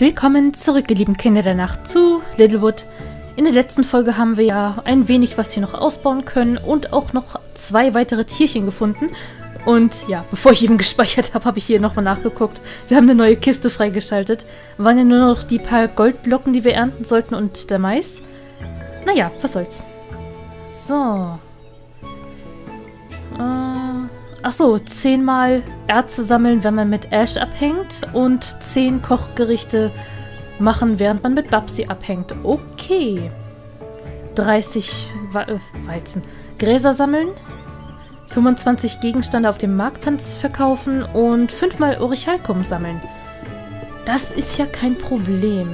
Willkommen zurück, ihr lieben Kinder der Nacht, zu Littlewood. In der letzten Folge haben wir ja ein wenig was hier noch ausbauen können und auch noch zwei weitere Tierchen gefunden. Und ja, bevor ich eben gespeichert habe, habe ich hier nochmal nachgeguckt. Wir haben eine neue Kiste freigeschaltet. Waren ja nur noch die paar Goldlocken, die wir ernten sollten und der Mais. Naja, was soll's. So. Äh, achso, zehnmal Erze sammeln, wenn man mit Ash abhängt. Und zehn Kochgerichte machen, während man mit Babsi abhängt. Okay. 30 We äh, Weizen. Gräser sammeln. 25 Gegenstände auf dem Marktplatz verkaufen und 5 mal Orichalkum sammeln. Das ist ja kein Problem.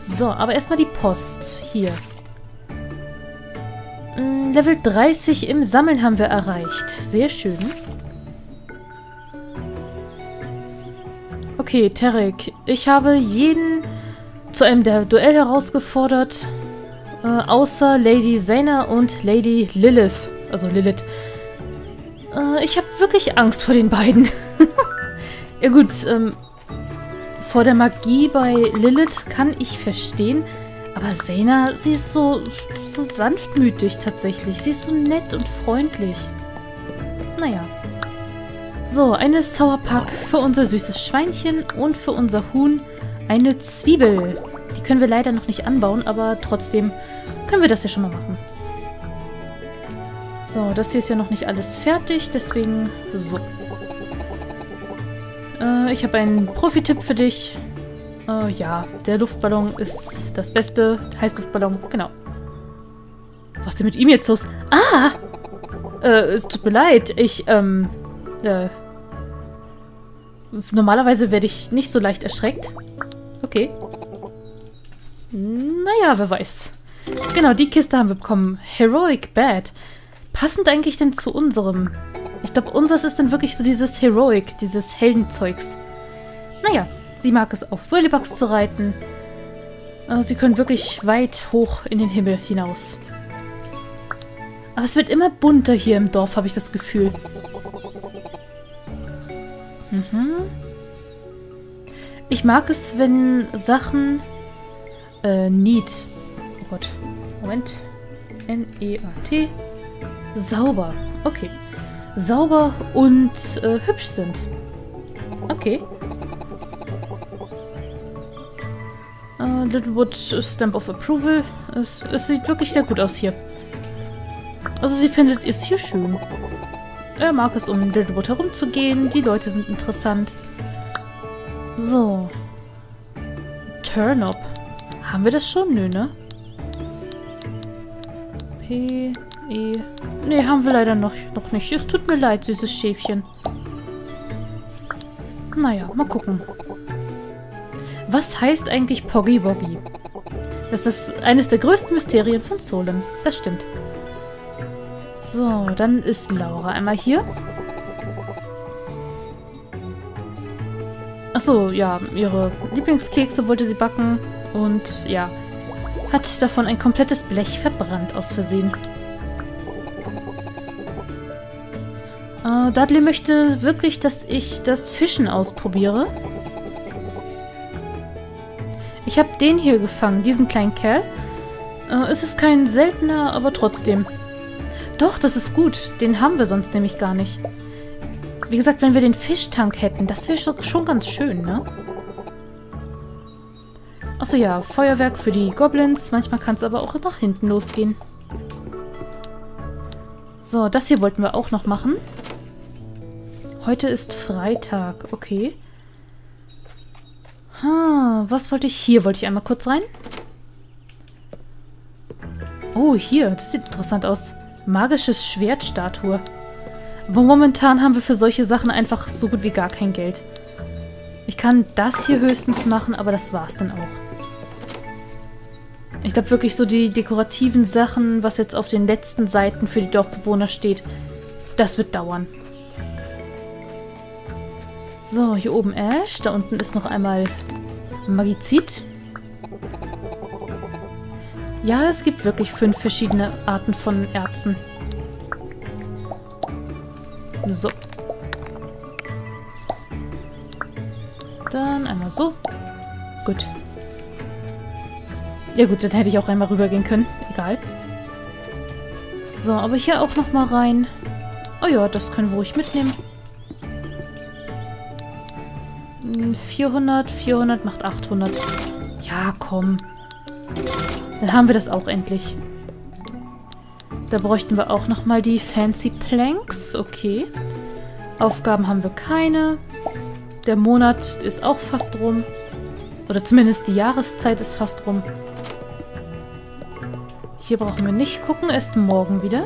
So, aber erstmal die Post. Hier. Mm, Level 30 im Sammeln haben wir erreicht. Sehr schön. Okay, Terek. Ich habe jeden zu einem der Duell herausgefordert. Äh, außer Lady Zena und Lady Lilith. Also Lilith. Äh, ich habe wirklich Angst vor den beiden. ja gut, ähm, vor der Magie bei Lilith kann ich verstehen. Aber Zena, sie ist so, so sanftmütig tatsächlich. Sie ist so nett und freundlich. Naja. So, eine Sauerpack für unser süßes Schweinchen und für unser Huhn eine Zwiebel. Die können wir leider noch nicht anbauen, aber trotzdem können wir das ja schon mal machen. So, das hier ist ja noch nicht alles fertig, deswegen so. Äh, ich habe einen Profi-Tipp für dich. Äh, ja, der Luftballon ist das Beste. Heißluftballon, genau. Was ist denn mit ihm jetzt los? Ah! Äh, es tut mir leid. Ich, ähm, äh, normalerweise werde ich nicht so leicht erschreckt. Okay. Naja, wer weiß. Genau, die Kiste haben wir bekommen. Heroic Bad passend eigentlich denn zu unserem? Ich glaube, unseres ist dann wirklich so dieses Heroic, dieses Heldenzeugs. Naja, sie mag es auf Whirlybugs zu reiten. Äh, sie können wirklich weit hoch in den Himmel hinaus. Aber es wird immer bunter hier im Dorf, habe ich das Gefühl. Mhm. Ich mag es, wenn Sachen... Äh, Need. Oh Gott. Moment. N-E-A-T. Sauber. Okay. Sauber und äh, hübsch sind. Okay. Littlewood Stamp of Approval. Es, es, sieht wirklich sehr gut aus hier. Also sie findet es hier schön. Er mag es, um Littlewood herumzugehen. Die Leute sind interessant. So. Turnip. Haben wir das schon? Nö, ne? P, E. Nee, haben wir leider noch, noch nicht. Es tut mir leid, süßes Schäfchen. Naja, mal gucken. Was heißt eigentlich Poggy Boggy? Das ist eines der größten Mysterien von Solem. Das stimmt. So, dann ist Laura einmal hier. Achso, ja, ihre Lieblingskekse wollte sie backen. Und ja, hat davon ein komplettes Blech verbrannt aus Versehen. Äh, Dudley möchte wirklich, dass ich das Fischen ausprobiere. Ich habe den hier gefangen, diesen kleinen Kerl. Äh, es ist kein seltener, aber trotzdem. Doch, das ist gut. Den haben wir sonst nämlich gar nicht. Wie gesagt, wenn wir den Fischtank hätten, das wäre schon ganz schön, ne? Achso, ja, Feuerwerk für die Goblins. Manchmal kann es aber auch nach hinten losgehen. So, das hier wollten wir auch noch machen. Heute ist Freitag, okay. Ha, was wollte ich? Hier wollte ich einmal kurz rein. Oh, hier, das sieht interessant aus. Magisches Schwertstatue. Aber momentan haben wir für solche Sachen einfach so gut wie gar kein Geld. Ich kann das hier höchstens machen, aber das war's dann auch. Ich glaube wirklich so die dekorativen Sachen, was jetzt auf den letzten Seiten für die Dorfbewohner steht, das wird dauern. So, hier oben Ash. Da unten ist noch einmal Magizid. Ja, es gibt wirklich fünf verschiedene Arten von Erzen. So. Dann einmal so. Gut. Ja gut, dann hätte ich auch einmal rübergehen können. Egal. So, aber hier auch nochmal rein. Oh ja, das können wir ruhig mitnehmen. 400, hm, 400 macht 800. Ja, komm. Dann haben wir das auch endlich. Da bräuchten wir auch nochmal die Fancy Planks. Okay. Aufgaben haben wir keine. Der Monat ist auch fast rum. Oder zumindest die Jahreszeit ist fast rum. Hier brauchen wir nicht gucken, erst morgen wieder.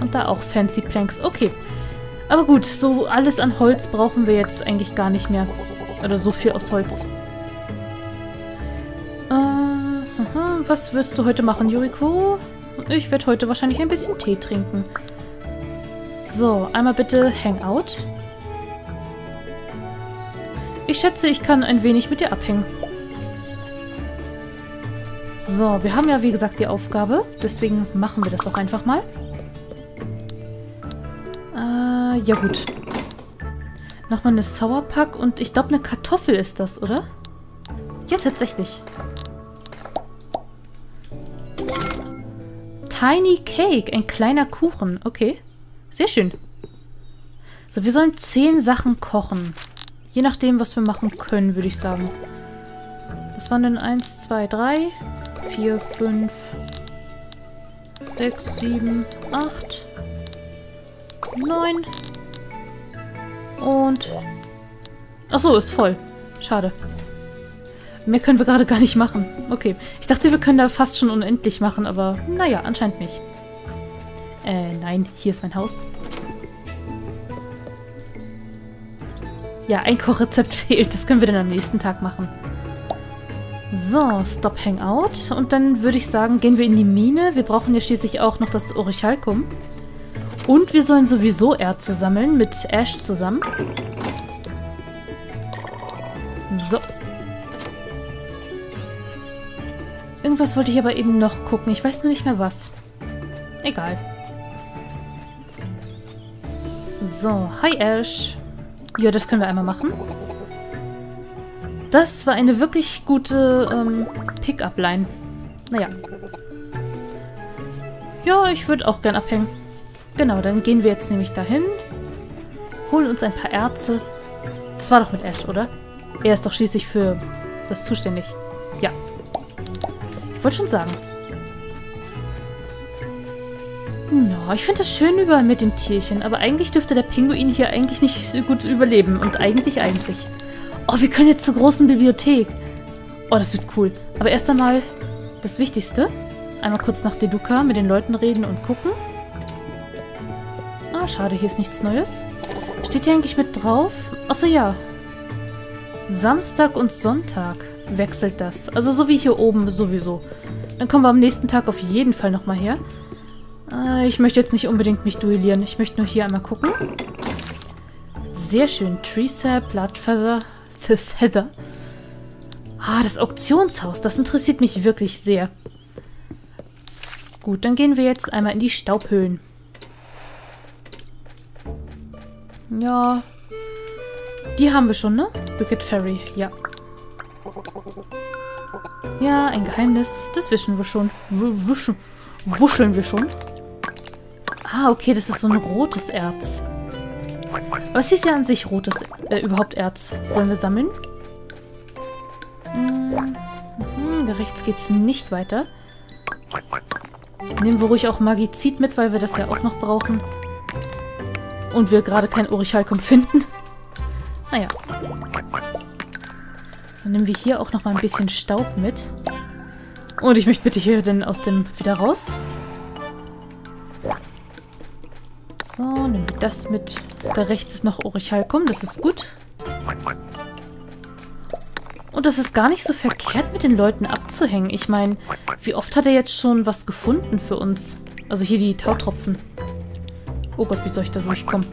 Und da auch Fancy Planks. Okay. Aber gut, so alles an Holz brauchen wir jetzt eigentlich gar nicht mehr. Oder so viel aus Holz. Äh, was wirst du heute machen, Yuriko? Ich werde heute wahrscheinlich ein bisschen Tee trinken. So, einmal bitte Hangout. Ich schätze, ich kann ein wenig mit dir abhängen. So, wir haben ja wie gesagt die Aufgabe. Deswegen machen wir das doch einfach mal. Ja gut. Nochmal eine Sauerpack und ich glaube eine Kartoffel ist das, oder? Ja, tatsächlich. Tiny Cake, ein kleiner Kuchen. Okay, sehr schön. So, wir sollen zehn Sachen kochen. Je nachdem, was wir machen können, würde ich sagen. Das waren dann 1, 2, 3, 4, 5, 6, 7, 8, 9 und... Achso, ist voll. Schade. Mehr können wir gerade gar nicht machen. Okay. Ich dachte, wir können da fast schon unendlich machen, aber naja, anscheinend nicht. Äh, nein, hier ist mein Haus. Ja, ein Kochrezept fehlt. Das können wir dann am nächsten Tag machen. So, Stop Hangout. Und dann würde ich sagen, gehen wir in die Mine. Wir brauchen ja schließlich auch noch das Orichalkum. Und wir sollen sowieso Erze sammeln mit Ash zusammen. So. Irgendwas wollte ich aber eben noch gucken. Ich weiß nur nicht mehr was. Egal. So, hi Ash. Ja, das können wir einmal machen. Das war eine wirklich gute ähm, Pick-up-Line. Naja. Ja, ich würde auch gern abhängen. Genau, dann gehen wir jetzt nämlich dahin. Holen uns ein paar Erze. Das war doch mit Ash, oder? Er ist doch schließlich für das zuständig. Ja. Ich wollte schon sagen. No, ich finde das schön überall mit den Tierchen, aber eigentlich dürfte der Pinguin hier eigentlich nicht so gut überleben. Und eigentlich, eigentlich. Oh, wir können jetzt zur großen Bibliothek. Oh, das wird cool. Aber erst einmal das Wichtigste. Einmal kurz nach Deduka mit den Leuten reden und gucken. Schade, hier ist nichts Neues. Steht hier eigentlich mit drauf? Achso, ja. Samstag und Sonntag wechselt das. Also so wie hier oben sowieso. Dann kommen wir am nächsten Tag auf jeden Fall nochmal her. Äh, ich möchte jetzt nicht unbedingt mich duellieren. Ich möchte nur hier einmal gucken. Sehr schön. Treesap, Bloodfeather, Feather. Ah, das Auktionshaus. Das interessiert mich wirklich sehr. Gut, dann gehen wir jetzt einmal in die Staubhöhlen. Ja. Die haben wir schon, ne? Wicked Fairy, ja. Ja, ein Geheimnis. Das wischen wir schon. Wuschen, wuscheln wir schon. Ah, okay, das ist so ein rotes Erz. Es hieß ja an sich rotes, äh, überhaupt Erz. Sollen wir sammeln? Hm, mhm, da rechts geht es nicht weiter. Nehmen wir ruhig auch Magizid mit, weil wir das ja auch noch brauchen. Und wir gerade kein Orichalkum finden. Naja. So, nehmen wir hier auch noch mal ein bisschen Staub mit. Und ich möchte bitte hier denn aus dem wieder raus. So, nehmen wir das mit. Da rechts ist noch Orichalkum, das ist gut. Und das ist gar nicht so verkehrt, mit den Leuten abzuhängen. Ich meine, wie oft hat er jetzt schon was gefunden für uns? Also hier die Tautropfen. Oh Gott, wie soll ich da durchkommen?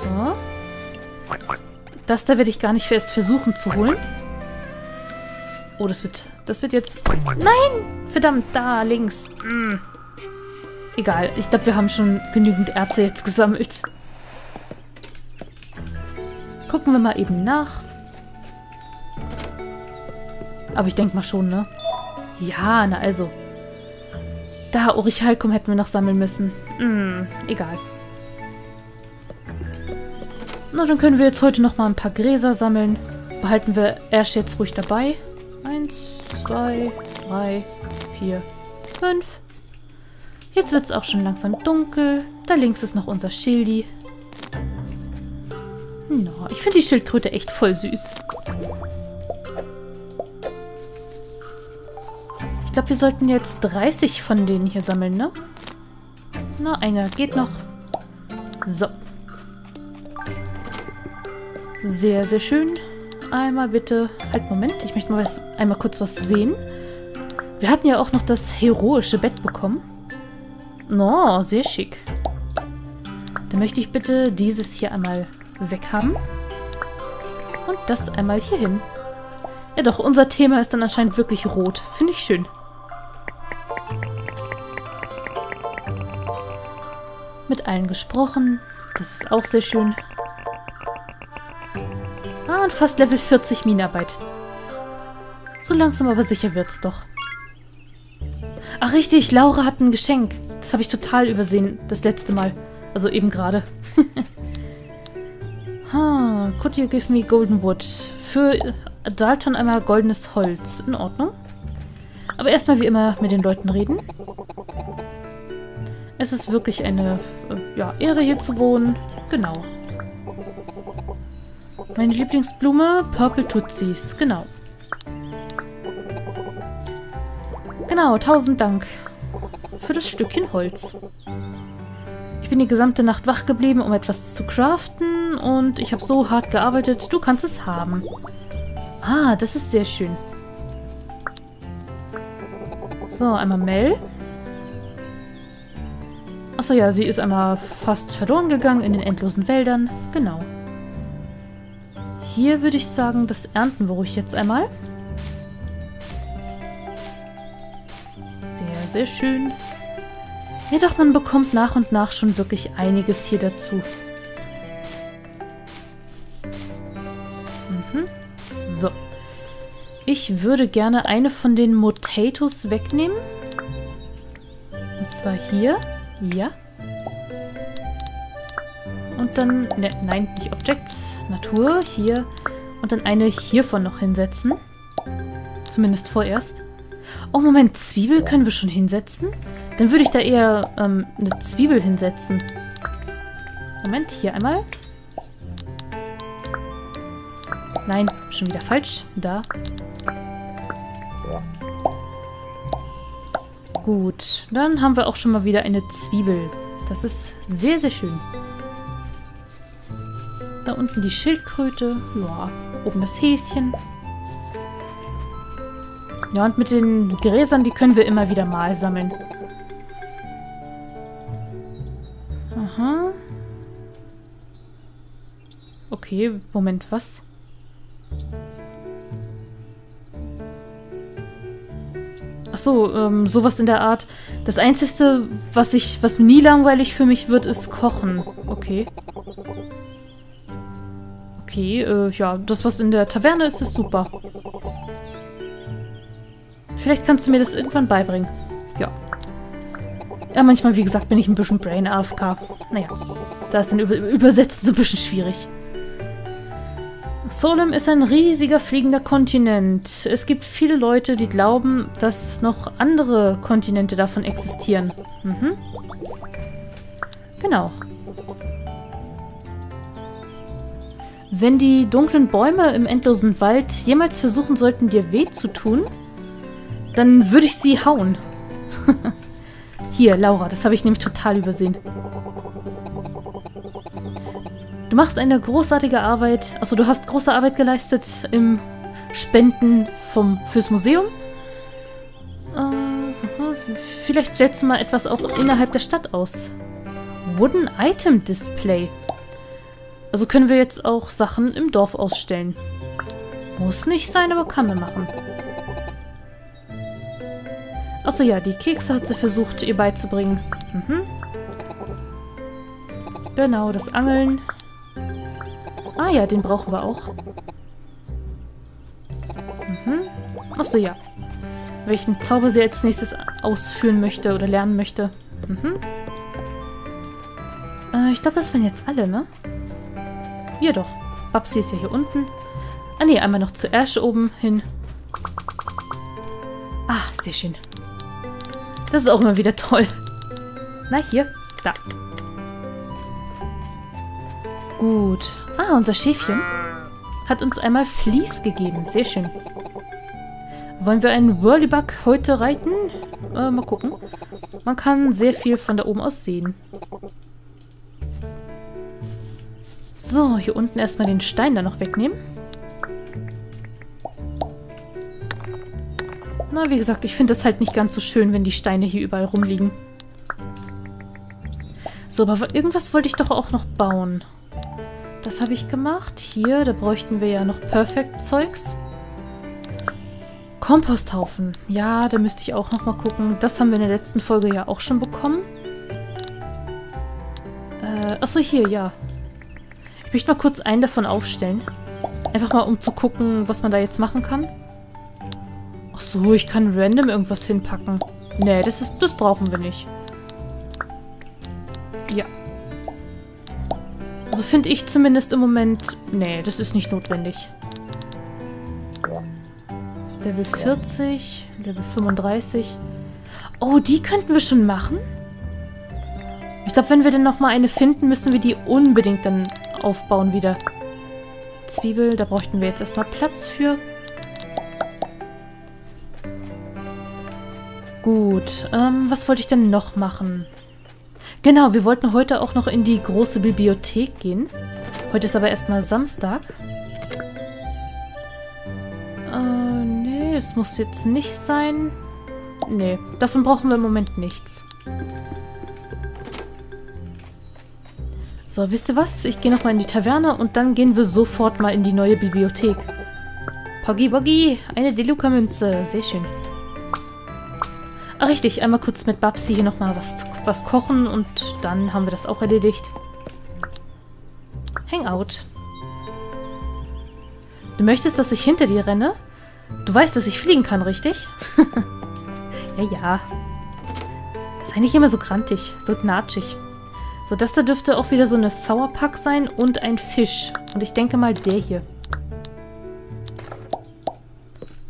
So. Das da werde ich gar nicht erst versuchen zu holen. Oh, das wird... Das wird jetzt... Nein! Verdammt, da, links. Mm. Egal, ich glaube, wir haben schon genügend Erze jetzt gesammelt. Gucken wir mal eben nach. Aber ich denke mal schon, ne? Ja, na also. Da, Orichalkum hätten wir noch sammeln müssen. Hm, egal. Na, dann können wir jetzt heute noch mal ein paar Gräser sammeln. Behalten wir Ash jetzt ruhig dabei. Eins, zwei, drei, vier, fünf. Jetzt wird es auch schon langsam dunkel. Da links ist noch unser Schildi. No, ich finde die Schildkröte echt voll süß. Glaube, wir sollten jetzt 30 von denen hier sammeln, ne? Na, einer geht noch. So. Sehr, sehr schön. Einmal bitte... Halt, Moment. Ich möchte mal was, einmal kurz was sehen. Wir hatten ja auch noch das heroische Bett bekommen. No, sehr schick. Dann möchte ich bitte dieses hier einmal weghaben. Und das einmal hier hin. Ja doch, unser Thema ist dann anscheinend wirklich rot. Finde ich schön. Mit allen gesprochen. Das ist auch sehr schön. Ah, und fast Level 40 Minenarbeit. So langsam aber sicher wird's doch. Ach richtig, Laura hat ein Geschenk. Das habe ich total übersehen, das letzte Mal. Also eben gerade. ha, could you give me golden wood? Für Dalton einmal goldenes Holz. In Ordnung. Aber erstmal wie immer mit den Leuten reden. Es ist wirklich eine äh, ja, Ehre hier zu wohnen. Genau. Meine Lieblingsblume, Purple Tutsis. Genau. Genau, tausend Dank für das Stückchen Holz. Ich bin die gesamte Nacht wach geblieben, um etwas zu craften und ich habe so hart gearbeitet, du kannst es haben. Ah, das ist sehr schön. So, einmal Mel. Achso, ja, sie ist einmal fast verloren gegangen in den endlosen Wäldern. Genau. Hier würde ich sagen, das ernten wir ruhig jetzt einmal. Sehr, sehr schön. Ja doch, man bekommt nach und nach schon wirklich einiges hier dazu. Mhm. So. Ich würde gerne eine von den Motatos wegnehmen. Und zwar hier. Ja. Und dann, ne, nein, nicht Objects, Natur, hier. Und dann eine hiervon noch hinsetzen. Zumindest vorerst. Oh, Moment, Zwiebel können wir schon hinsetzen? Dann würde ich da eher ähm, eine Zwiebel hinsetzen. Moment, hier einmal. Nein, schon wieder falsch. Da. Gut, dann haben wir auch schon mal wieder eine Zwiebel. Das ist sehr, sehr schön. Da unten die Schildkröte. Ja, oben das Häschen. Ja, und mit den Gräsern, die können wir immer wieder mal sammeln. Aha. Okay, Moment, was? Ach so, ähm, sowas in der Art. Das Einzige, was ich, was nie langweilig für mich wird, ist Kochen. Okay. Okay, äh, ja, das, was in der Taverne ist, ist super. Vielleicht kannst du mir das irgendwann beibringen. Ja. Ja, manchmal, wie gesagt, bin ich ein bisschen Brain AFK. Naja, da ist dann Über Übersetzen so ein bisschen schwierig. Solem ist ein riesiger fliegender Kontinent. Es gibt viele Leute, die glauben, dass noch andere Kontinente davon existieren. Mhm. Genau. Wenn die dunklen Bäume im endlosen Wald jemals versuchen sollten, dir weh zu tun, dann würde ich sie hauen. Hier, Laura, das habe ich nämlich total übersehen. Du machst eine großartige Arbeit. Also du hast große Arbeit geleistet im Spenden vom, fürs Museum. Äh, vielleicht stellst du mal etwas auch innerhalb der Stadt aus. Wooden Item Display. Also können wir jetzt auch Sachen im Dorf ausstellen. Muss nicht sein, aber kann man machen. Achso, ja, die Kekse hat sie versucht, ihr beizubringen. Mhm. Genau, das Angeln. Ah ja, den brauchen wir auch. Mhm. Achso, ja. Welchen Zauber sie als nächstes ausführen möchte oder lernen möchte. Mhm. Äh, ich glaube, das waren jetzt alle, ne? Ja doch. Babsi ist ja hier unten. Ah ne, einmal noch zu Ash oben hin. Ah, sehr schön. Das ist auch immer wieder toll. Na, hier. Da. Gut. Ah, unser Schäfchen hat uns einmal Vlies gegeben. Sehr schön. Wollen wir einen Whirlybug heute reiten? Äh, mal gucken. Man kann sehr viel von da oben aus sehen. So, hier unten erstmal den Stein da noch wegnehmen. Na, wie gesagt, ich finde das halt nicht ganz so schön, wenn die Steine hier überall rumliegen. So, aber irgendwas wollte ich doch auch noch bauen. Das habe ich gemacht. Hier, da bräuchten wir ja noch Perfect-Zeugs. Komposthaufen. Ja, da müsste ich auch noch mal gucken. Das haben wir in der letzten Folge ja auch schon bekommen. Äh, achso, hier, ja. Ich möchte mal kurz einen davon aufstellen. Einfach mal, um zu gucken, was man da jetzt machen kann. Ach so, ich kann random irgendwas hinpacken. Nee, das, ist, das brauchen wir nicht. Ja. Also finde ich zumindest im Moment... Nee, das ist nicht notwendig. Level 40, Level 35. Oh, die könnten wir schon machen? Ich glaube, wenn wir dann nochmal eine finden, müssen wir die unbedingt dann aufbauen wieder. Zwiebel, da bräuchten wir jetzt erstmal Platz für. Gut, ähm, was wollte ich denn noch machen? Genau, wir wollten heute auch noch in die große Bibliothek gehen. Heute ist aber erstmal Samstag. Äh, nee, es muss jetzt nicht sein. Nee, davon brauchen wir im Moment nichts. So, wisst ihr was? Ich gehe nochmal in die Taverne und dann gehen wir sofort mal in die neue Bibliothek. Poggy Boggy, eine Deluca-Münze. Sehr schön. Ach, richtig, einmal kurz mit Babsi hier nochmal was, was kochen und dann haben wir das auch erledigt. Hangout. Du möchtest, dass ich hinter dir renne? Du weißt, dass ich fliegen kann, richtig? ja, ja. Sei nicht immer so grantig, so knatschig. So, das da dürfte auch wieder so eine Sauerpack sein und ein Fisch. Und ich denke mal der hier.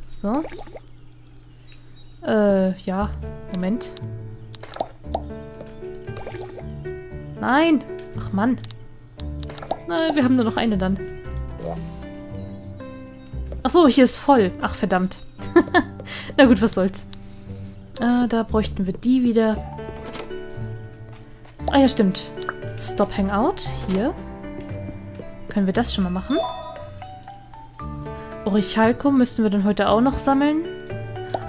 So. Äh, ja. Moment. Nein! Ach Mann. Na, wir haben nur noch eine dann. Achso, hier ist voll. Ach, verdammt. Na gut, was soll's. Äh, da bräuchten wir die wieder. Ah ja, stimmt. Stop Hangout. Hier. Können wir das schon mal machen? Orichalco müssten wir dann heute auch noch sammeln.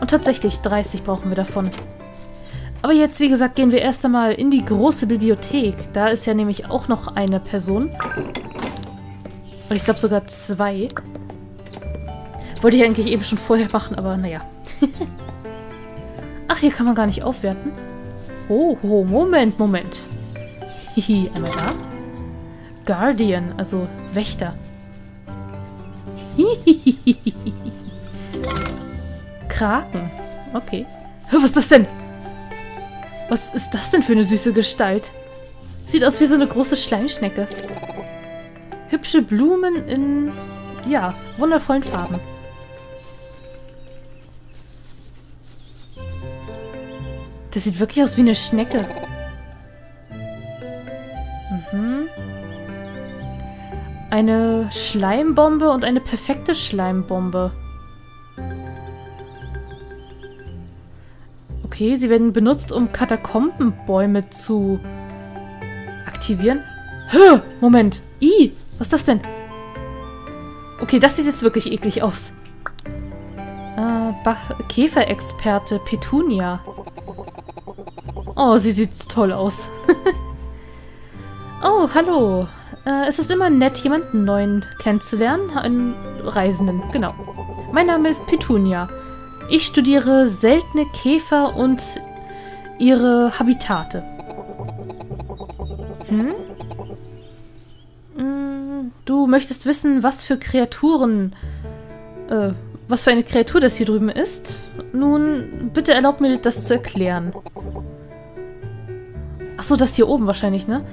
Und tatsächlich, 30 brauchen wir davon. Aber jetzt, wie gesagt, gehen wir erst einmal in die große Bibliothek. Da ist ja nämlich auch noch eine Person. Und ich glaube sogar zwei. Wollte ich eigentlich eben schon vorher machen, aber naja. Ach, hier kann man gar nicht aufwerten. Oh, oh, Moment, Moment. Hihi, einmal da. Guardian, also Wächter. Hihihihi. Kraken. Okay. Was ist das denn? Was ist das denn für eine süße Gestalt? Sieht aus wie so eine große Schleimschnecke. Hübsche Blumen in, ja, wundervollen Farben. Das sieht wirklich aus wie eine Schnecke. Mhm. Eine Schleimbombe und eine perfekte Schleimbombe. Okay, sie werden benutzt, um Katakombenbäume zu aktivieren. Hö, Moment. I, was ist das denn? Okay, das sieht jetzt wirklich eklig aus. Äh, Käferexperte Petunia. Oh, sie sieht toll aus. oh, hallo. Äh, es ist immer nett, jemanden neuen kennenzulernen. Einen Reisenden, genau. Mein Name ist Petunia. Ich studiere seltene Käfer und ihre Habitate. Hm? Du du möchtest wissen, was für Kreaturen, äh, was für eine Kreatur das hier drüben ist. Nun, bitte erlaub mir das zu erklären. Achso, das hier oben wahrscheinlich, ne?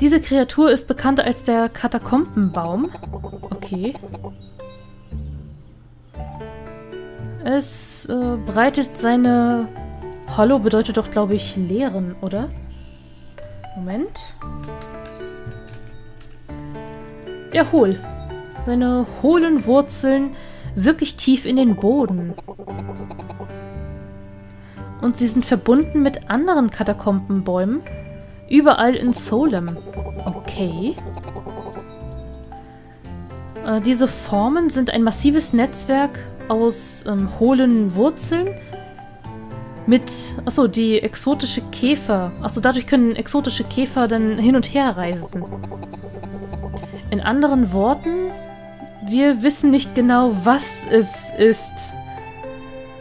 Diese Kreatur ist bekannt als der Katakombenbaum. Okay. Es äh, breitet seine... Hollow bedeutet doch, glaube ich, Leeren, oder? Moment. Ja, hohl. Seine hohlen Wurzeln wirklich tief in den Boden. Und sie sind verbunden mit anderen Katakombenbäumen, Überall in Solem. Okay. Äh, diese Formen sind ein massives Netzwerk aus ähm, hohlen Wurzeln mit, achso, die exotische Käfer. Achso, dadurch können exotische Käfer dann hin und her reisen. In anderen Worten, wir wissen nicht genau, was es ist.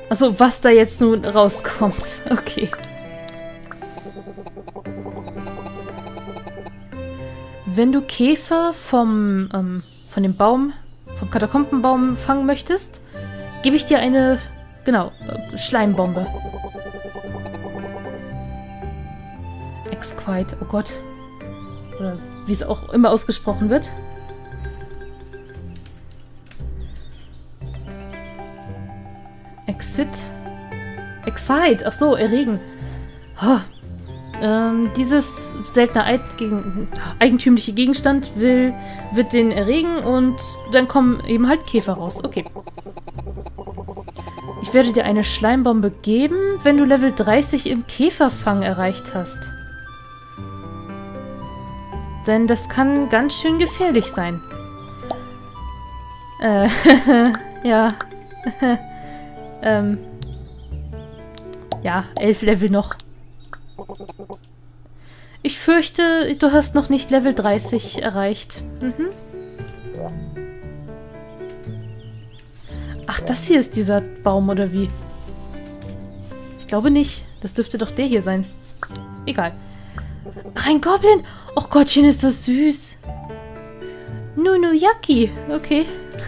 Achso, was da jetzt nun rauskommt. Okay. Wenn du Käfer vom, ähm, von dem Baum, vom Katakombenbaum fangen möchtest, gebe ich dir eine, genau, Schleimbombe. Exquite, oh Gott. Oder wie es auch immer ausgesprochen wird. Exit. Excite, ach so, erregen. Oh, ähm, dieses seltene eigentümliche Gegenstand will, wird den erregen und dann kommen eben halt Käfer raus. Okay. Ich werde dir eine Schleimbombe geben, wenn du Level 30 im Käferfang erreicht hast. Denn das kann ganz schön gefährlich sein. Äh, ja. ähm. Ja, elf Level noch. Ich fürchte, du hast noch nicht Level 30 erreicht. Mhm. Ach, das hier ist dieser Baum, oder wie? Ich glaube nicht. Das dürfte doch der hier sein. Egal. Ach, ein Goblin! Och Gottchen, ist das süß. Nunu Yaki. Okay.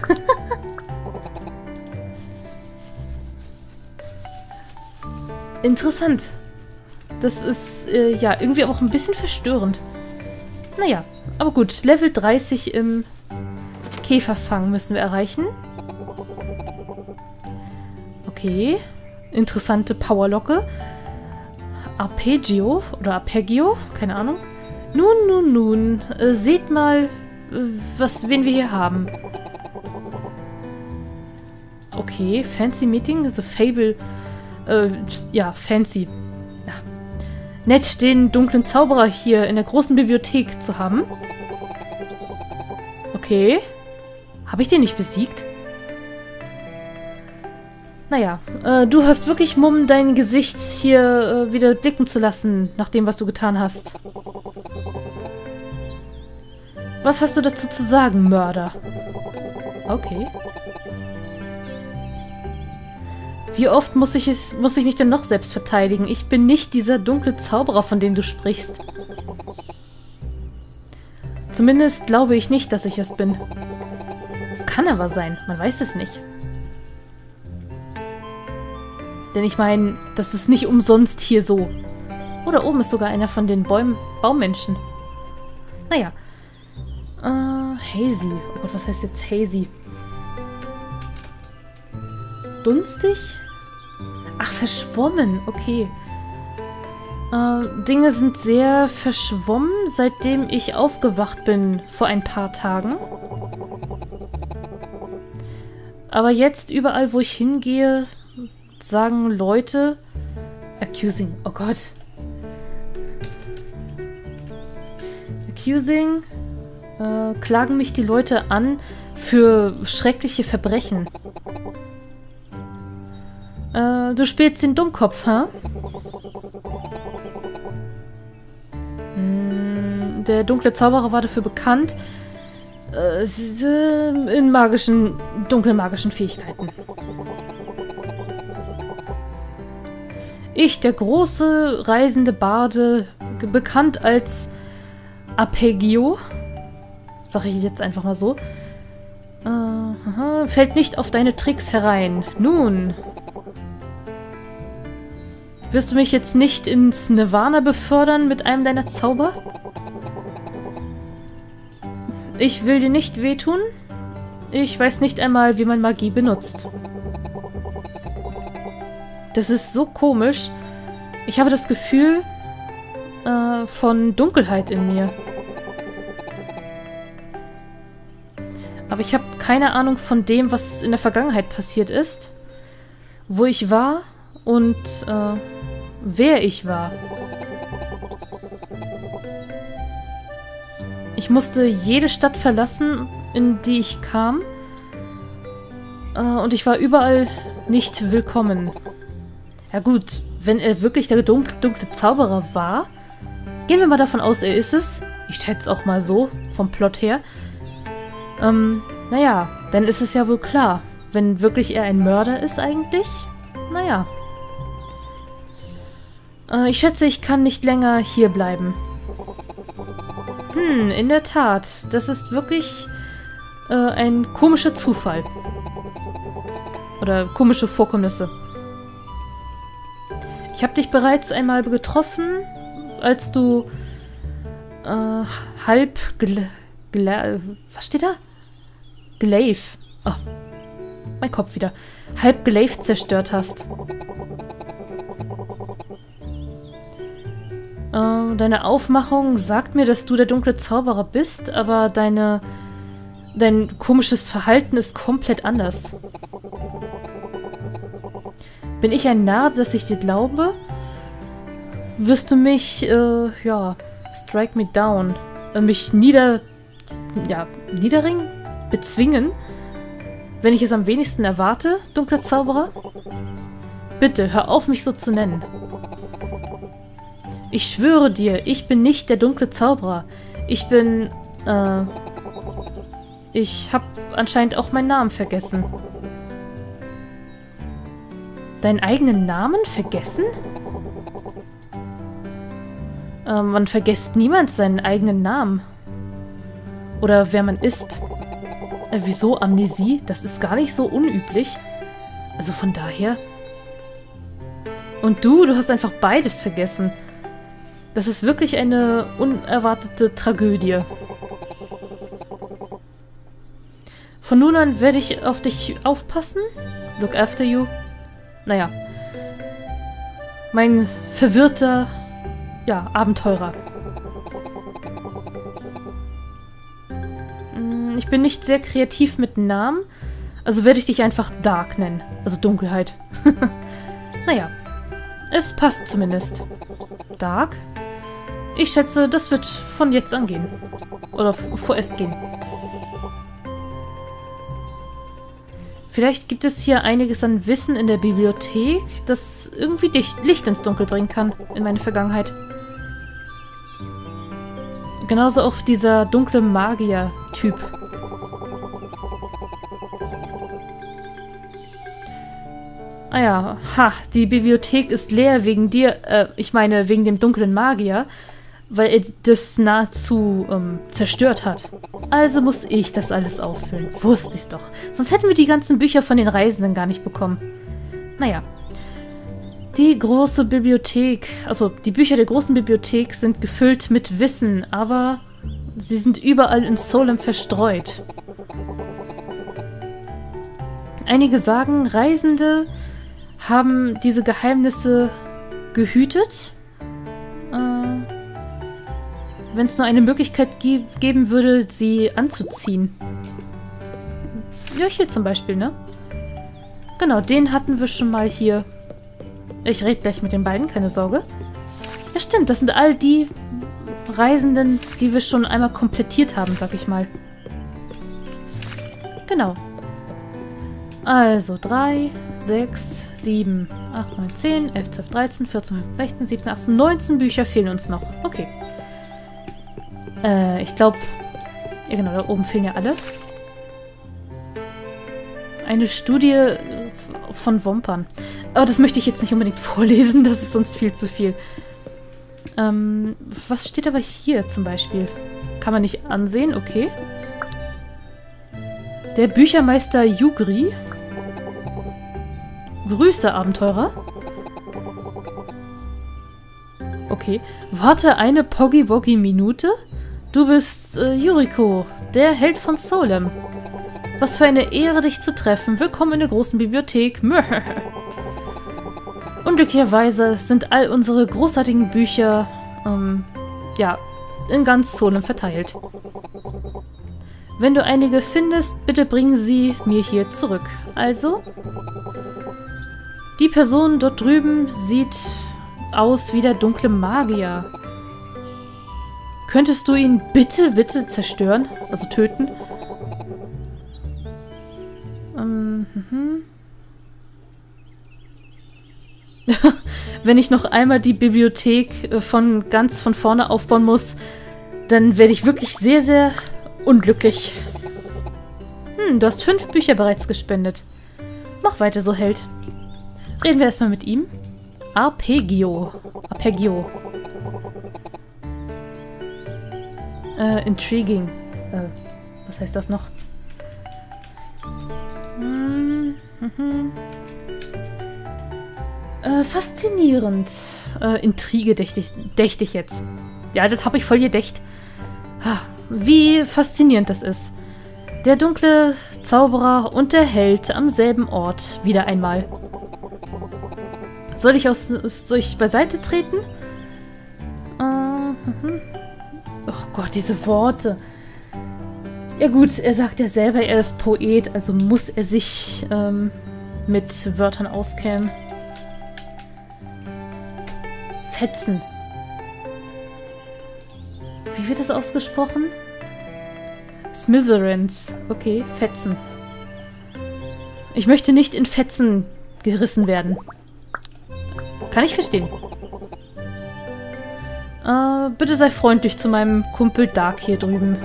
Interessant. Das ist, äh, ja, irgendwie auch ein bisschen verstörend. Naja, aber gut. Level 30 im Käferfang müssen wir erreichen. Okay. Interessante Powerlocke. Arpeggio oder Arpeggio, keine Ahnung. Nun, nun, nun. Äh, seht mal, äh, was, wen wir hier haben. Okay, Fancy Meeting, The Fable. Äh, ja, Fancy nett, den dunklen Zauberer hier in der großen Bibliothek zu haben. Okay. Habe ich den nicht besiegt? Naja, äh, du hast wirklich Mumm, dein Gesicht hier äh, wieder blicken zu lassen, nach dem, was du getan hast. Was hast du dazu zu sagen, Mörder? Okay. Wie oft muss ich, es, muss ich mich denn noch selbst verteidigen? Ich bin nicht dieser dunkle Zauberer, von dem du sprichst. Zumindest glaube ich nicht, dass ich es bin. Es kann aber sein, man weiß es nicht. Denn ich meine, das ist nicht umsonst hier so. Oh, da oben ist sogar einer von den Bäum Baummenschen. Naja. Äh, Hazy. Oh Gott, was heißt jetzt Hazy? Dunstig? Ach, verschwommen. Okay. Äh, Dinge sind sehr verschwommen, seitdem ich aufgewacht bin vor ein paar Tagen. Aber jetzt, überall, wo ich hingehe, sagen Leute... Accusing. Oh Gott. Accusing. Äh, klagen mich die Leute an für schreckliche Verbrechen. Du spielst den Dummkopf, hä? Hm, der dunkle Zauberer war dafür bekannt, äh, in magischen, dunkelmagischen Fähigkeiten. Ich, der große reisende Bade, bekannt als Arpeggio, Sage ich jetzt einfach mal so. Äh, fällt nicht auf deine Tricks herein. Nun. Wirst du mich jetzt nicht ins Nirvana befördern mit einem deiner Zauber? Ich will dir nicht wehtun. Ich weiß nicht einmal, wie man Magie benutzt. Das ist so komisch. Ich habe das Gefühl äh, von Dunkelheit in mir. Aber ich habe keine Ahnung von dem, was in der Vergangenheit passiert ist. Wo ich war und äh, wer ich war. Ich musste jede Stadt verlassen, in die ich kam. Äh, und ich war überall nicht willkommen. Ja gut, wenn er wirklich der dunkle, dunkle Zauberer war, gehen wir mal davon aus, er ist es. Ich schätze auch mal so, vom Plot her. Ähm, naja, dann ist es ja wohl klar. Wenn wirklich er ein Mörder ist eigentlich, naja. Äh, ich schätze, ich kann nicht länger hier bleiben. Hm, in der Tat. Das ist wirklich äh, ein komischer Zufall. Oder komische Vorkommnisse. Ich habe dich bereits einmal getroffen, als du äh, halb gl gl was steht da? Glaive. Oh, mein Kopf wieder. Halb Glaive zerstört hast. Äh, deine Aufmachung sagt mir, dass du der dunkle Zauberer bist, aber deine dein komisches Verhalten ist komplett anders. Bin ich ein Narr, dass ich dir glaube? Wirst du mich, äh, ja, strike me down, äh, mich nieder, ja, niederringen? Bezwingen? Wenn ich es am wenigsten erwarte, dunkler Zauberer? Bitte, hör auf, mich so zu nennen. Ich schwöre dir, ich bin nicht der dunkle Zauberer. Ich bin, äh... Ich hab anscheinend auch meinen Namen vergessen. Deinen eigenen Namen vergessen? Äh, man vergisst niemand seinen eigenen Namen. Oder wer man ist. Äh, wieso Amnesie? Das ist gar nicht so unüblich. Also von daher... Und du, du hast einfach beides vergessen. Das ist wirklich eine unerwartete Tragödie. Von nun an werde ich auf dich aufpassen. Look after you. Naja. Mein verwirrter, ja, Abenteurer. ich bin nicht sehr kreativ mit Namen. Also werde ich dich einfach Dark nennen. Also Dunkelheit. naja. Es passt zumindest. Dark? Ich schätze, das wird von jetzt an gehen. Oder vorerst gehen. Vielleicht gibt es hier einiges an Wissen in der Bibliothek, das irgendwie Licht ins Dunkel bringen kann in meine Vergangenheit. Genauso auch dieser dunkle Magier-Typ. Ah ja, ha, die Bibliothek ist leer wegen dir, äh, ich meine wegen dem dunklen Magier, weil er das nahezu ähm, zerstört hat. Also muss ich das alles auffüllen. Wusste ich's doch. Sonst hätten wir die ganzen Bücher von den Reisenden gar nicht bekommen. Naja. Die große Bibliothek, also die Bücher der großen Bibliothek sind gefüllt mit Wissen, aber sie sind überall in Solem verstreut. Einige sagen, Reisende haben diese Geheimnisse gehütet. Wenn es nur eine Möglichkeit ge geben würde, sie anzuziehen. Ja, hier zum Beispiel, ne? Genau, den hatten wir schon mal hier. Ich rede gleich mit den beiden, keine Sorge. Ja, stimmt, das sind all die Reisenden, die wir schon einmal komplettiert haben, sag ich mal. Genau. Also, drei, sechs, 7, 8, 9, 10, 11, 12, 13, 14, 15, 16, 17, 18, 19 Bücher fehlen uns noch. Okay. Äh, ich glaube... Ja genau, da oben fehlen ja alle. Eine Studie äh, von Wompern. Aber das möchte ich jetzt nicht unbedingt vorlesen, das ist sonst viel zu viel. Ähm, was steht aber hier zum Beispiel? Kann man nicht ansehen, okay. Der Büchermeister Yugri. Grüße, Abenteurer. Okay. Warte eine Poggy-Woggy-Minute. Du bist äh, Yuriko, der Held von Solem. Was für eine Ehre, dich zu treffen. Willkommen in der großen Bibliothek. Unglücklicherweise sind all unsere großartigen Bücher, ähm, ja, in ganz Solem verteilt. Wenn du einige findest, bitte bring sie mir hier zurück. Also, die Person dort drüben sieht aus wie der dunkle Magier. Könntest du ihn bitte, bitte zerstören? Also töten? Ähm, mhm. Wenn ich noch einmal die Bibliothek äh, von ganz von vorne aufbauen muss, dann werde ich wirklich sehr, sehr unglücklich. Hm, du hast fünf Bücher bereits gespendet. Mach weiter so, Held. Reden wir erstmal mit ihm. Arpeggio. Arpeggio. Äh, intriguing. Äh, was heißt das noch? Hm, mhm. Äh, faszinierend. Äh, Intrige dächte ich, jetzt. Ja, das habe ich voll gedächt. Wie faszinierend das ist. Der dunkle Zauberer und der Held am selben Ort wieder einmal. Soll ich aus soll ich beiseite treten? Uh, mhm. Oh Gott, diese Worte. Ja gut, er sagt ja selber, er ist Poet, also muss er sich ähm, mit Wörtern auskennen. Fetzen. Wie wird das ausgesprochen? Smitherens. Okay, Fetzen. Ich möchte nicht in Fetzen gerissen werden. Kann ich verstehen. Äh, bitte sei freundlich zu meinem Kumpel Dark hier drüben.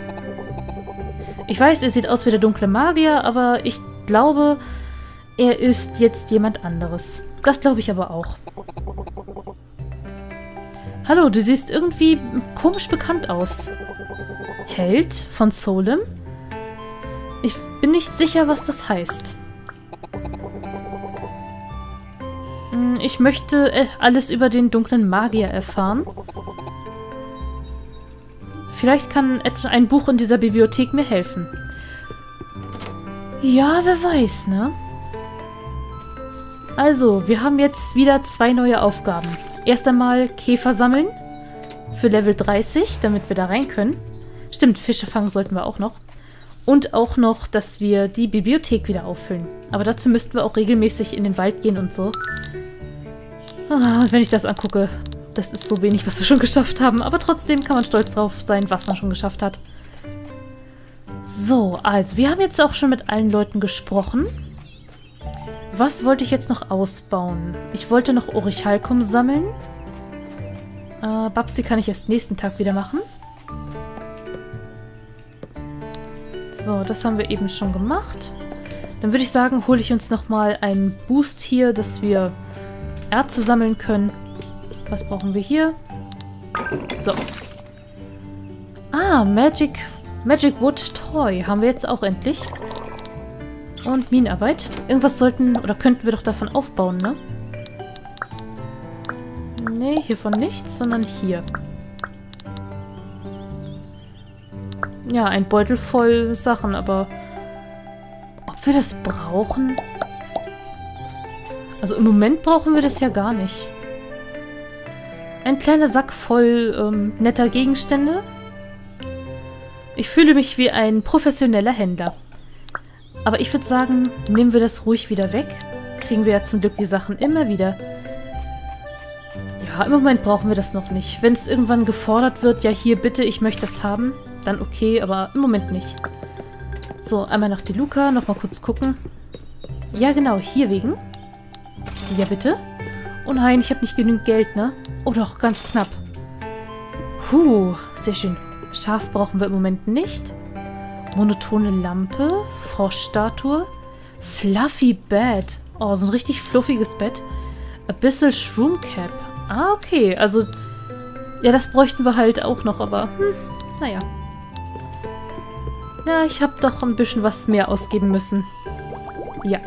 Ich weiß, er sieht aus wie der dunkle Magier, aber ich glaube, er ist jetzt jemand anderes. Das glaube ich aber auch. Hallo, du siehst irgendwie komisch bekannt aus. Held von Solem? Ich bin nicht sicher, was das heißt. Hm, ich möchte äh, alles über den dunklen Magier erfahren. Vielleicht kann ein Buch in dieser Bibliothek mir helfen. Ja, wer weiß, ne? Also, wir haben jetzt wieder zwei neue Aufgaben. Erst einmal Käfer sammeln. Für Level 30, damit wir da rein können. Stimmt, Fische fangen sollten wir auch noch. Und auch noch, dass wir die Bibliothek wieder auffüllen. Aber dazu müssten wir auch regelmäßig in den Wald gehen und so. Ah, und wenn ich das angucke, das ist so wenig, was wir schon geschafft haben. Aber trotzdem kann man stolz drauf sein, was man schon geschafft hat. So, also wir haben jetzt auch schon mit allen Leuten gesprochen. Was wollte ich jetzt noch ausbauen? Ich wollte noch Orichalkum sammeln. Äh, Babsi kann ich erst nächsten Tag wieder machen. So, das haben wir eben schon gemacht. Dann würde ich sagen, hole ich uns nochmal einen Boost hier, dass wir Erze sammeln können. Was brauchen wir hier? So. Ah, Magic, Magic Wood Toy haben wir jetzt auch endlich. Und Minenarbeit. Irgendwas sollten oder könnten wir doch davon aufbauen, ne? Nee, hiervon nichts, sondern hier. Ja, ein Beutel voll Sachen, aber ob wir das brauchen? Also im Moment brauchen wir das ja gar nicht. Ein kleiner Sack voll ähm, netter Gegenstände. Ich fühle mich wie ein professioneller Händler. Aber ich würde sagen, nehmen wir das ruhig wieder weg. Kriegen wir ja zum Glück die Sachen immer wieder. Ja, im Moment brauchen wir das noch nicht. Wenn es irgendwann gefordert wird, ja hier bitte, ich möchte das haben, dann okay, aber im Moment nicht. So, einmal nach De Luca, nochmal kurz gucken. Ja genau, hier wegen. Ja bitte. Oh nein, ich habe nicht genügend Geld, ne? Oh doch, ganz knapp. Huh, sehr schön. Schaf brauchen wir im Moment nicht. Monotone Lampe, Froschstatue, Fluffy Bed. Oh, so ein richtig fluffiges Bett. Abyssal Shroom Cap. Ah, okay. Also, ja, das bräuchten wir halt auch noch, aber, hm, naja. Ja, ich habe doch ein bisschen was mehr ausgeben müssen. Ja.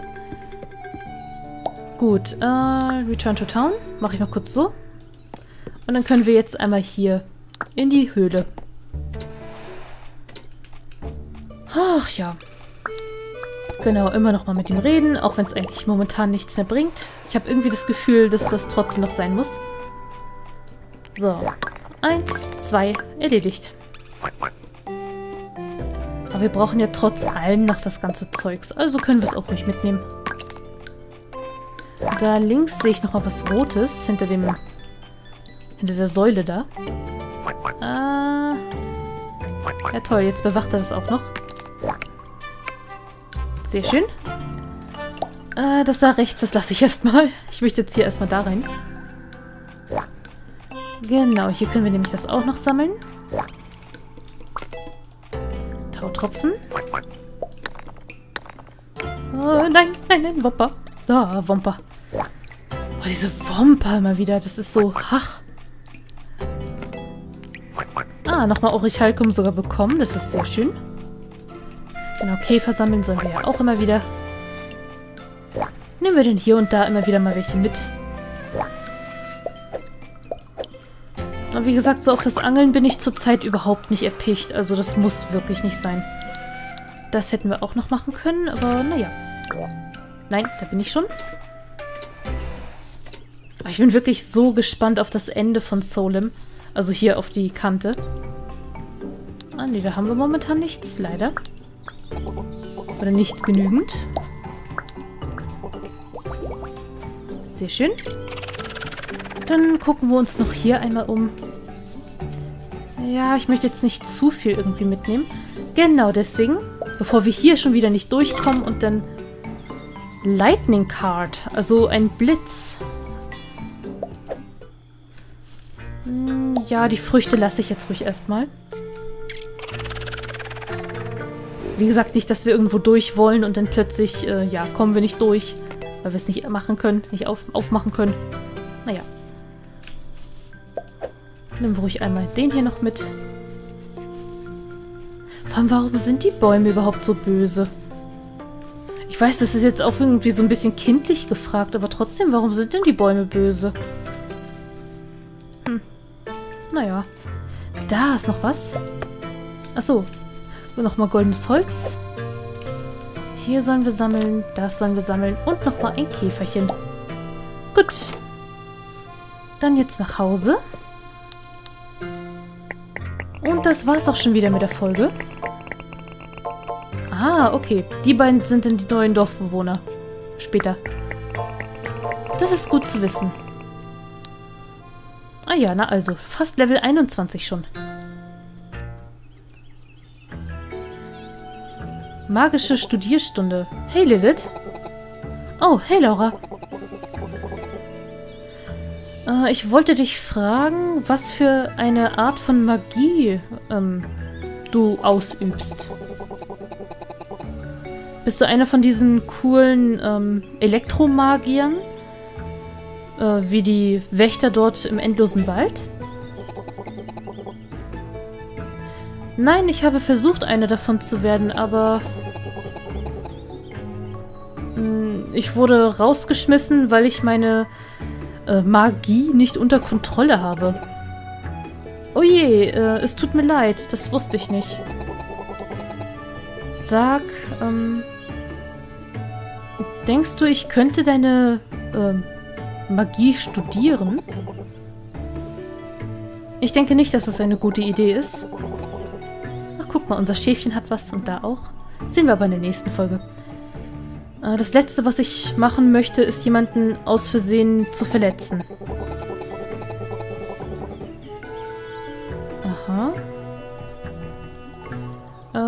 Gut, äh, Return to Town. Mache ich mal kurz so. Und dann können wir jetzt einmal hier in die Höhle. Ach ja. Genau, immer noch mal mit ihm reden, auch wenn es eigentlich momentan nichts mehr bringt. Ich habe irgendwie das Gefühl, dass das trotzdem noch sein muss. So. Eins, zwei, erledigt. Aber wir brauchen ja trotz allem noch das ganze Zeugs. Also können wir es auch ruhig mitnehmen. Da links sehe ich noch mal was Rotes hinter dem... Hinter der Säule da. Ah. Ja toll, jetzt bewacht er das auch noch. Sehr schön. Äh, das da rechts, das lasse ich erstmal. Ich möchte jetzt hier erstmal da rein. Genau, hier können wir nämlich das auch noch sammeln. Tautropfen. So, nein, nein, nein, Womper. Da, oh, Womper. Oh, diese Womper immer wieder, das ist so, ach. Ah, nochmal Orichalkum sogar bekommen, das ist sehr schön. Genau, Käfer sammeln sollen wir ja auch immer wieder. Nehmen wir denn hier und da immer wieder mal welche mit. Und wie gesagt, so auf das Angeln bin ich zurzeit überhaupt nicht erpicht. Also das muss wirklich nicht sein. Das hätten wir auch noch machen können, aber naja. Nein, da bin ich schon. Aber ich bin wirklich so gespannt auf das Ende von Solem. Also hier auf die Kante. Ah, nee, da haben wir momentan nichts, leider. Oder nicht genügend. Sehr schön. Dann gucken wir uns noch hier einmal um. Ja, ich möchte jetzt nicht zu viel irgendwie mitnehmen. Genau deswegen, bevor wir hier schon wieder nicht durchkommen und dann Lightning Card, also ein Blitz. Hm, ja, die Früchte lasse ich jetzt ruhig erstmal. Wie gesagt, nicht, dass wir irgendwo durch wollen und dann plötzlich, äh, ja, kommen wir nicht durch, weil wir es nicht machen können, nicht auf, aufmachen können. Naja. Wir ruhig einmal den hier noch mit. Vor allem, warum sind die Bäume überhaupt so böse? Ich weiß, das ist jetzt auch irgendwie so ein bisschen kindlich gefragt, aber trotzdem, warum sind denn die Bäume böse? Hm. Naja. Da ist noch was. Achso, Nochmal goldenes Holz. Hier sollen wir sammeln, das sollen wir sammeln und nochmal ein Käferchen. Gut. Dann jetzt nach Hause. Und das war's auch schon wieder mit der Folge. Ah, okay. Die beiden sind dann die neuen Dorfbewohner. Später. Das ist gut zu wissen. Ah ja, na also. Fast Level 21 schon. Magische Studierstunde. Hey, Lilith. Oh, hey, Laura. Äh, ich wollte dich fragen, was für eine Art von Magie ähm, du ausübst. Bist du einer von diesen coolen ähm, Elektromagiern? Äh, wie die Wächter dort im endlosen Wald? Nein, ich habe versucht, eine davon zu werden, aber... Hm, ich wurde rausgeschmissen, weil ich meine äh, Magie nicht unter Kontrolle habe. Oh je, äh, es tut mir leid, das wusste ich nicht. Sag, ähm... Denkst du, ich könnte deine äh, Magie studieren? Ich denke nicht, dass das eine gute Idee ist. Guck mal, unser Schäfchen hat was und da auch. Sehen wir aber in der nächsten Folge. Äh, das letzte, was ich machen möchte, ist jemanden aus Versehen zu verletzen. Aha.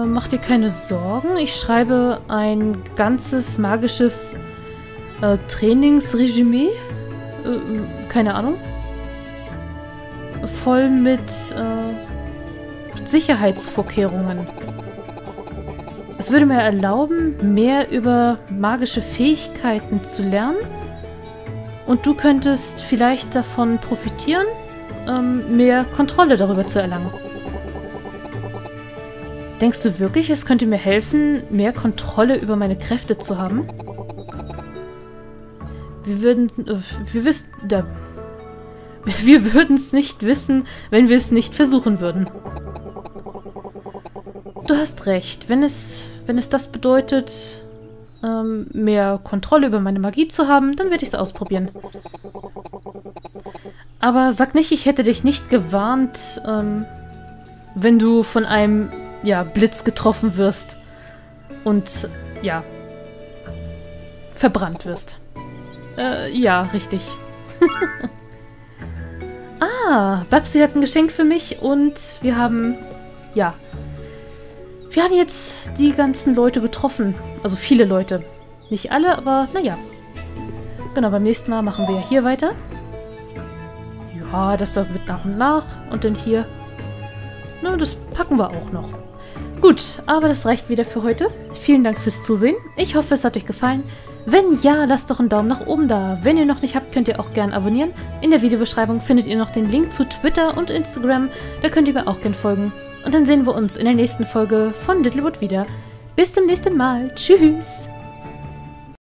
Mach dir keine Sorgen. Ich schreibe ein ganzes magisches äh, Trainingsregime. Äh, keine Ahnung. Voll mit... Äh, Sicherheitsvorkehrungen. Es würde mir erlauben, mehr über magische Fähigkeiten zu lernen. Und du könntest vielleicht davon profitieren, ähm, mehr Kontrolle darüber zu erlangen. Denkst du wirklich, es könnte mir helfen, mehr Kontrolle über meine Kräfte zu haben? Wir würden... Äh, wir wissen... Äh, wir würden es nicht wissen, wenn wir es nicht versuchen würden. Du hast recht. Wenn es, wenn es das bedeutet, ähm, mehr Kontrolle über meine Magie zu haben, dann werde ich es ausprobieren. Aber sag nicht, ich hätte dich nicht gewarnt, ähm, wenn du von einem, ja, Blitz getroffen wirst und, ja, verbrannt wirst. Äh, ja, richtig. ah, Babsi hat ein Geschenk für mich und wir haben, ja, wir haben jetzt die ganzen Leute getroffen. Also viele Leute. Nicht alle, aber naja. Genau, beim nächsten Mal machen wir hier weiter. Ja, das wird nach und nach. Und dann hier. Na, das packen wir auch noch. Gut, aber das reicht wieder für heute. Vielen Dank fürs Zusehen. Ich hoffe, es hat euch gefallen. Wenn ja, lasst doch einen Daumen nach oben da. Wenn ihr noch nicht habt, könnt ihr auch gerne abonnieren. In der Videobeschreibung findet ihr noch den Link zu Twitter und Instagram. Da könnt ihr mir auch gerne folgen. Und dann sehen wir uns in der nächsten Folge von Littlewood wieder. Bis zum nächsten Mal. Tschüss.